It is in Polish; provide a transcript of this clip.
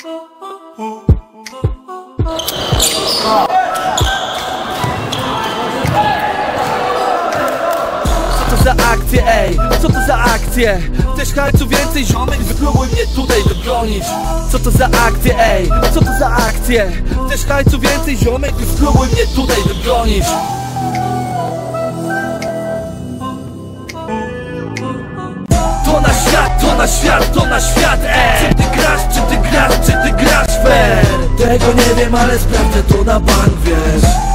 Co to za akcje, ej, co to za akcje? Chcesz harcu więcej ziomek? Wypróbuj mnie tutaj dogonić Co to za akcje, ej, co to za akcje? Chcesz harcu więcej ziomek? Wypróbuj mnie tutaj dogonić To na świat, to na świat, to na świat, ej Tego nie wiem, ale sprawdzę to na bank, wiesz